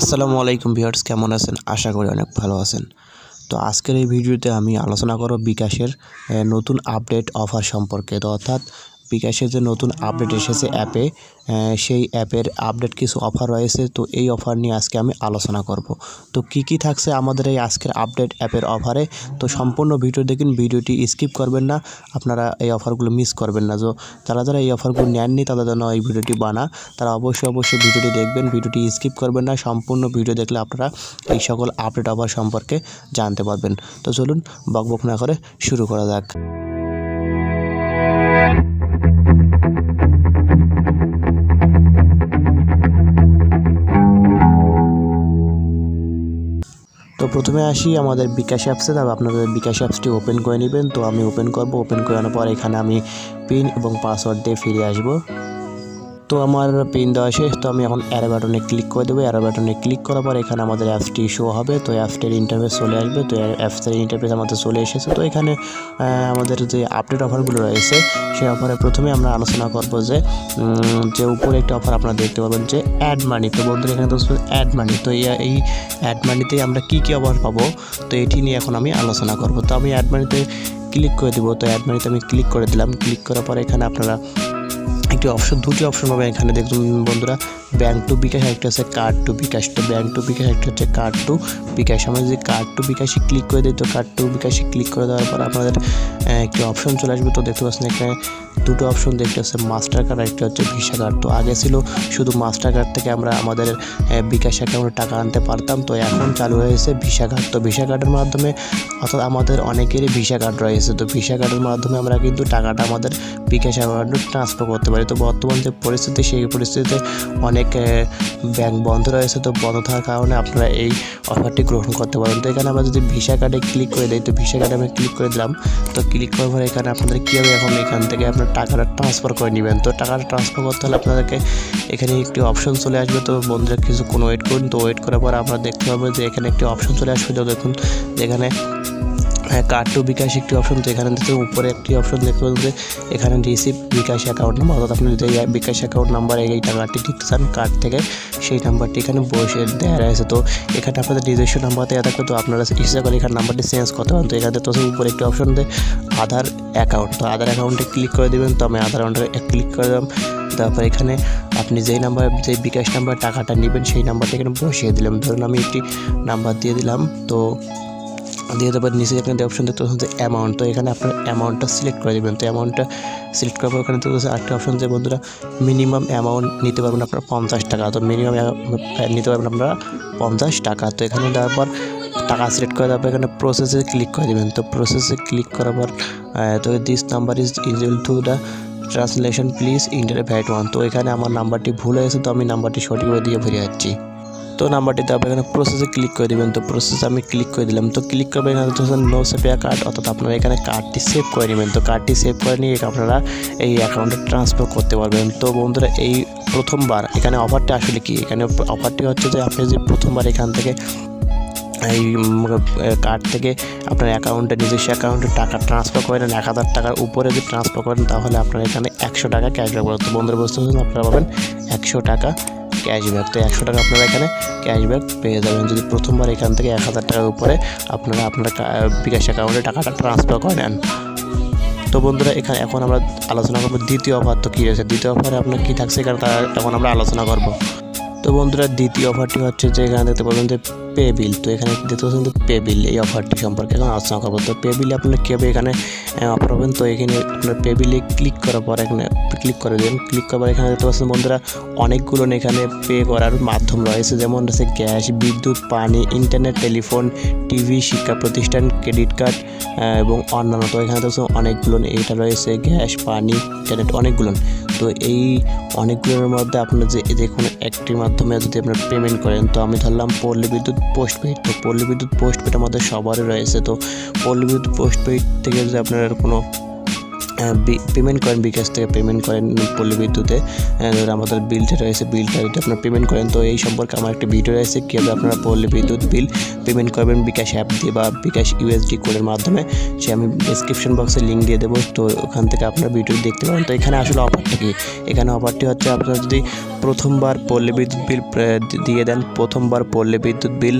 আসসালামু আলাইকুম ভিউয়ার্স, কেমন আছেন? আশা করি অনেক ভালো আছেন। তো আজকের এই ভিডিওতে আমি আলোচনা করব বিকাশের নতুন আপডেট অফার সম্পর্কে। তো অর্থাৎ বিকাশের যে নতুন আপডেট এসেছে অ্যাপে সেই অ্যাপের আপডেট কিছু অফার রয়েছে। তো এই অফার নিয়ে আজকে আমি আলোচনা করব। তো কি কি থাকছে আমাদের এই আজকের আপডেট অ্যাপের অফারে তো সম্পূর্ণ ভিডিও দেখুন, ভিডিওটি স্কিপ করবেন না। আপনারা এই অফারগুলো মিস করবেন না। তো যারা যারা এই অফারগুলো নেননি, তাদের জন্য এই ভিডিওটি বানা। তারা অবশ্যই অবশ্যই ভিডিওটি দেখবেন, ভিডিওটি স্কিপ করবেন না। সম্পূর্ণ ভিডিও দেখলে আপনারা এই সকল আপডেট অফার সম্পর্কে জানতে পারবেন। তো চলুন, বকবক না করে শুরু করা যাক। তো প্রথমে আসি আমাদের বিকাশ অ্যাপসে তবে আপনাদের বিকাশ অ্যাপসটি ওপেন করে নেবেন। তো আমি ওপেন করব ওপেন করানোর পর এখানে আমি পিন এবং পাসওয়ার্ড দিয়ে ফিরে আসব। তো আমার পিন দেওয়া শেষ, তো আমি এখন অ্যারো বাটনে ক্লিক করে দেবো। অ্যারো বাটনে ক্লিক করার পর এখানে আমাদের অ্যাপসটি শো হবে, তো অ্যাপসটির ইন্টারফেস চলে আসবে। তো অ্যাপসের ইন্টারফেস আমাদের চলে এসেছে। তো এখানে আমাদের যে আপডেট অফারগুলো রয়েছে, সেই অফারে প্রথমে আমরা আলোচনা করব যে যে উপরে একটা অফার আপনারা দেখতে পাবেন যে অ্যাড মানি তো বন্ধুরা, এখানে তো অ্যাড মানি তো এই অ্যাড মানিতে আমরা কী কী অফার পাবো, তো এটি নিয়ে এখন আমি আলোচনা করব। তো আমি অ্যাড মানিতে ক্লিক করে দেবো। তো অ্যাড মানিতে আমি ক্লিক করে দিলাম। ক্লিক করার পরে এখানে আপনারা একটি অপশন দুটি অপশন পাবেন এখানে। দেখুন বন্ধুরা ব্যাঙ্ক টু বিকাশ একটা হচ্ছে কার্ড টু বিকাশ তো ব্যাঙ্ক টু বিকাশ একটা হচ্ছে কার্ড টু বিকাশ আমরা যদি কার্ড টু বিকাশে ক্লিক করে দিই, তো কার্ড টু বিকাশে ক্লিক করে দেওয়ার পর আপনাদের একটি অপশন চলে আসবে। তো দেখতে পাচ্ছেন এখানে দুটো অপশন দেখতে হচ্ছে মাস্টার কার্ড একটা হচ্ছে ভিসা কার্ড তো আগে ছিল শুধু মাস্টার কার্ড থেকে আমরা আমাদের বিকাশ অ্যাকাউন্টে টাকা আনতে পারতাম। তো এখন চালু হয়েছে ভিসা কার্ড তো ভিসা কার্ডের মাধ্যমে, অর্থাৎ আমাদের অনেকেরই ভিসা কার্ড রয়েছে। তো ভিসা কার্ডের মাধ্যমে আমরা কিন্তু টাকাটা আমাদের বিকাশ অ্যাকাউন্টে ট্রান্সফার করতে পারি। তো বর্তমান যে পরিস্থিতি, সেই পরিস্থিতিতে অনেক ব্যাংক বন্ধ রয়েছে। তো বন্ধ থাকার কারণে আপনারা এই অফারটি গ্রহণ করতে পারেন তো এখানে আমরা যদি ভিসা কার্ডে ক্লিক করে দিই, তো ভিসা কার্ডে আমি ক্লিক করে দিলাম। তো ক্লিক করার পর এখানে আপনাদের কীভাবে এখন এখান থেকে আপনার টাকাটা ট্রান্সফার করে নেবেন। তো টাকাটা ট্রান্সফার করতে হলে আপনাদেরকে এখানে একটি অপশন চলে আসবে। তো বন্ধুরা, কিছুক্ষণ ওয়েট করুন। তো ওয়েট করার পর আপনারা দেখতে পাবেন যে এখানে একটি অপশন চলে আসবে। তো দেখুন, যেখানে কার্ড টু বিকাশ একটি অপশন তো এখানে উপরে একটি অপশন দেখতে পাবেন এখানে রিসিভ বিকাশ অ্যাকাউন্ট নাম্বার অর্থাৎ আপনি যদি বিকাশ অ্যাকাউন্ট নাম্বার এই টাকাটি দিতে চান কার্ড থেকে, সেই নাম্বারটি এখানে বসে দেওয়া রয়েছে। তো এখানে আপনাদের নিজস্ব নাম্বার দেওয়া থাকবে, তো আপনারা ইচ্ছা করে এখানে নাম্বারটি চেঞ্জ করতে পারেন। তো এখানে তো উপরে একটি অপশন দেয় আধার অ্যাকাউন্ট তো আধার অ্যাকাউন্টে ক্লিক করে দেবেন, তো আমি আধার অ্যাকাউন্টে ক্লিক করে দিলাম। তারপর এখানে আপনি যেই নাম্বার যেই বিকাশ নাম্বার টাকাটা নেবেন, সেই নাম্বারটা এখানে বসিয়ে দিলাম। ধরুন আমি একটি নাম্বার দিয়ে দিলাম, তো দিয়ে দেবেন নিচে এখানে যে অপশন দেখতে পাচ্ছেন যে অ্যামাউন্ট তো এখানে আপনার অ্যামাউন্টটা সিলেক্ট করে দেবেন। তো অ্যামাউন্টটা সিলেক্ট করার পর ওখানে দেখতে পাচ্ছেন আরেকটা অপশন যে বন্ধুরা মিনিমাম অ্যামাউন্ট নিতে পারবেন আপনারা পঞ্চাশ টাকা। তো মিনিমাম নিতে পারবেন আপনারা পঞ্চাশ টাকা। তো এখানে দেওয়ার পর টাকা সিলেক্ট করে দেওয়ার পর এখানে প্রসেসে ক্লিক করে দেবেন। তো প্রসেসে ক্লিক করার পর তো this number is equal to the translation please enter one তো এখানে আমার নাম্বারটি ভুল হয়েছে তো আমি নাম্বারটি সঠিকভাবে দিয়ে ভরে যাচ্ছি। তো নাম্বারটি তারপর এখানে প্রসেসে ক্লিক করে দেবেন। তো প্রসেসে আমি ক্লিক করে দিলাম। তো ক্লিক করবেন, এখানে তো নো সেপিয়া কার্ড অর্থাৎ আপনারা এখানে কার্ডটি সেভ করে নেবেন। তো কার্ডটি সেভ করে নিয়ে আপনারা এই অ্যাকাউন্টে ট্রান্সফার করতে পারবেন। তো বন্ধুরা, এই প্রথমবার এখানে অফারটা আসলে কি? এখানে অফারটি হচ্ছে যে, আপনি যে প্রথমবার এখান থেকে এই কার্ড থেকে আপনার অ্যাকাউন্টে নিজস্ব অ্যাকাউন্টে টাকা ট্রান্সফার করেন, এক হাজার টাকার উপরে যদি ট্রান্সফার করেন, তাহলে আপনার এখানে একশো টাকা ক্যাশব্যাক পাবেন। তো বন্ধুরা, বুঝতে পারছেন? আপনারা পাবেন একশো টাকা ক্যাশব্যাক তো একশো টাকা আপনারা এখানে ক্যাশব্যাক পেয়ে যাবেন। যদি প্রথমবার এখান থেকে এক হাজার টাকার উপরে আপনারা আপনার বিকাশ অ্যাকাউন্টে টাকাটা ট্রান্সফার করেন তো বন্ধুরা, এখানে এখন আমরা আলোচনা করব দ্বিতীয় অফার তো কী রয়েছে? দ্বিতীয় অফারে আপনার কী থাকছে? এখানে তা এখন আমরা আলোচনা করব। তো বন্ধুরা, দ্বিতীয় অফারটি হচ্ছে যে এখানে দেখতে পাবেন যে পে বিল, তো এখানে দেখতে পাচ্ছেন যে পে বিল, এই অফারটি সম্পর্কে এখন আলোচনা করব। তো পে বিলে আপনি কীভাবে এখানে অফার পাবেন? তো এখানে আপনার পে বিলে ক্লিক করার পর এখানে ক্লিক করে দেবেন। ক্লিক করার পর এখানে দেখতে পাচ্ছেন বন্ধুরা, অনেকগুলো এখানে পে করার মাধ্যম রয়েছে। যেমন রয়েছে গ্যাস, বিদ্যুৎ, পানি ইন্টারনেট টেলিফোন টিভি শিক্ষা প্রতিষ্ঠান ক্রেডিট কার্ড এবং অন্যান্য। তো এখানে দেখছেন অনেকগুলো এইটা রয়েছে, গ্যাস, পানি ইন্টারনেট অনেকগুলো। তো এই অনেকগুলোর মধ্যে আপনার যে যে কোনো একটির মাধ্যমে যদি আপনার পেমেন্ট করেন, তো আমি ধরলাম পল্লী বিদ্যুৎ পোস্ট পেইড তো পল্লী বিদ্যুৎ পোস্টপেইড আমাদের সবারই রয়েছে, তো পল্লী বিদ্যুৎ পোস্টপেইড থেকে যদি আপনার কোনো পেমেন্ট করেন বিকাশ থেকে পেমেন্ট করেন পল্লী বিদ্যুতে। আমাদের বিলটা রয়েছে বিলটা যদি আপনারা পেমেন্ট করেন, তো এই সম্পর্কে আমার একটা ভিডিও রয়েছে, কীভাবে আপনারা পল্লী বিদ্যুৎ বিল পেমেন্ট করবেন বিকাশ অ্যাপ দিয়ে বা বিকাশ ইউএসডি কোডের মাধ্যমে। সে আমি ডিসক্রিপশন বক্সে লিঙ্ক দিয়ে দেবো, তো ওখান থেকে আপনারা ভিডিও দেখতে পারেন। তো এখানে আসলে অফারটা কি? এখানে অফারটি হচ্ছে, আপনারা যদি প্রথমবার পল্লী বিদ্যুৎ বিল দিয়ে দেন, প্রথমবার পল্লী বিদ্যুৎ বিল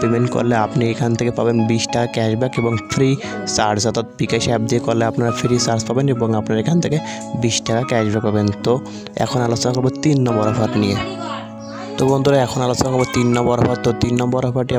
পেমেন্ট করলে আপনি এখান থেকে পাবেন বিশ টাকা ক্যাশব্যাক এবং ফ্রি চার্জ অর্থাৎ বিকাশ অ্যাপ দিয়ে করলে আপনারা ফ্রি চার্জ পাবেন এবং আপনারা এখান থেকে বিশ টাকা ক্যাশব্যাক পাবেন। তো এখন আলোচনা করব তিন নম্বর অফার নিয়ে। তো বন্ধুরা, এখন আলোচনা করব তিন নম্বর অফার। তো তিন নম্বর অফারটি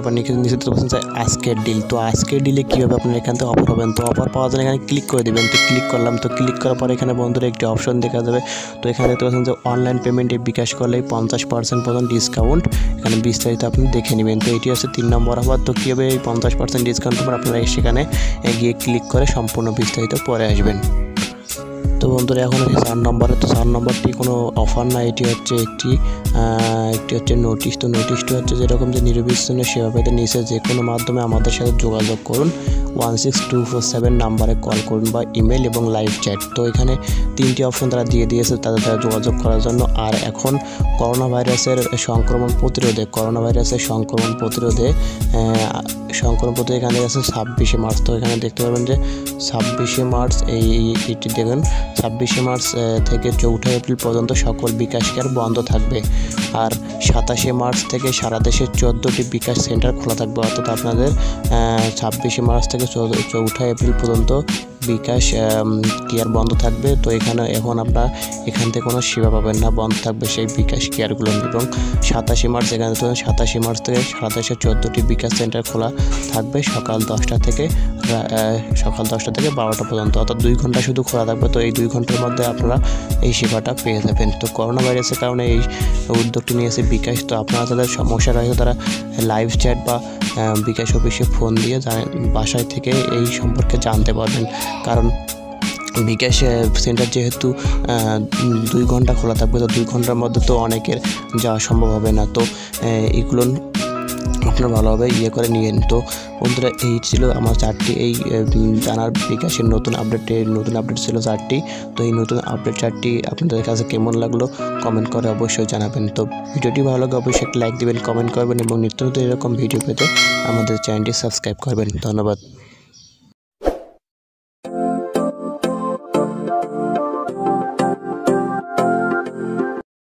নিচে দেখতে পাচ্ছেন যে আজকের ডিল তো আজকের ডিলে কীভাবে আপনার এখান থেকে অফার হবেন তো অফার পাওয়ার জন্য এখানে ক্লিক করে দেবেন। তো ক্লিক করলাম। তো ক্লিক করার পরে এখানে বন্ধুরা একটি অপশন দেখা যাবে। তো এখানে দেখতে পাচ্ছেন যে অনলাইন পেমেন্টে বিকাশ করলে পঞ্চাশ পার্সেন্ট পর্যন্ত ডিসকাউন্ট এখানে বিস্তারিত আপনি দেখে নেবেন। তো এটি হচ্ছে তিন নম্বর অফার। তো কীভাবে এই পঞ্চাশ পার্সেন্ট ডিসকাউন্ট পাবেন আপনারা সেখানে গিয়ে ক্লিক করে সম্পূর্ণ বিস্তারিত পরে আসবেন। তো বন্ধুরা, এখন আছে চার নম্বরে, তো চার নম্বরটি কোনো অফার না, এটি হচ্ছে একটি একটি হচ্ছে নোটিশ তো নোটিশটি হচ্ছে যেরকম যে নিরবিচ্ছিন্ন সেবা পেতে নিচে যে কোনো মাধ্যমে আমাদের সাথে যোগাযোগ করুন। One six two four seven নাম্বারে কল করুন বা ইমেল এবং লাইভ চ্যাট তো এখানে তিনটি অপশন তারা দিয়ে দিয়েছে তাদের সাথে যোগাযোগ করার জন্য। আর এখন করোনা ভাইরাসের সংক্রমণ প্রতিরোধে করোনা ভাইরাসের সংক্রমণ প্রতিরোধে সংক্রমণ প্রতিরোধে এখানে আছে ছাব্বিশে মার্চ। তো এখানে দেখতে পাবেন যে ছাব্বিশে মার্চ এই, এটি দেখুন। ছাব্বিশে মার্চ থেকে চৌঠা এপ্রিল পর্যন্ত সকল বিকাশ কেয়ার বন্ধ থাকবে। আর সাতাশে মার্চ থেকে সারা দেশে চোদ্দোটি বিকাশ সেন্টার খোলা থাকবে। অর্থাৎ আপনাদের ছাব্বিশে মার্চ থেকে চৌঠা এপ্রিল পর্যন্ত বিকাশ কেয়ার বন্ধ থাকবে? তো এখানে এখন আপনারা এখান থেকে কোনো সেবা পাবেন না, বন্ধ থাকবে সেই বিকাশ কেয়ারগুলো এবং সাতাশে মার্চ এখানে তো সাতাশে মার্চ থেকে সাতাশে চোদ্দোটি বিকাশ সেন্টার খোলা থাকবে সকাল দশটা থেকে সকাল দশটা থেকে বারোটা পর্যন্ত। অর্থাৎ দুই ঘণ্টা শুধু খোলা থাকবে, তো এই দুই ঘণ্টার মধ্যে আপনারা এই সেবাটা পেয়ে যাবেন। তো করোনা ভাইরাসের কারণে এই উদ্যোগটি নিয়েছে বিকাশ। তো আপনারা তাদের সমস্যা রয়েছে, তারা লাইভ চ্যাট বা বিকাশ অফিসে ফোন দিয়ে বাসায় থেকে এই সম্পর্কে জানতে পারবেন। কারণ বিকাশ সেন্টার যেহেতু দুই ঘণ্টা খোলা থাকবে, তো দুই ঘণ্টার মধ্যে তো অনেকের যাওয়া সম্ভব হবে না। তো এগুলো আপনারা ভালোভাবে ইয়ে করে নিয়েন তো বন্ধুরা, এই ছিল আমার চারটি, এই জানার বিকাশের নতুন আপডেটে নতুন আপডেট ছিল চারটি। তো এই নতুন আপডেট চারটি আপনাদের কাছে কেমন লাগল কমেন্ট করে অবশ্যই জানাবেন। তো ভিডিওটি ভালো লাগে অবশ্যই একটা লাইক দেবেন কমেন্ট করবেন এবং নিত্য নতুন এরকম ভিডিও পেতে আমাদের চ্যানেলটি সাবস্ক্রাইব করবেন। ধন্যবাদ।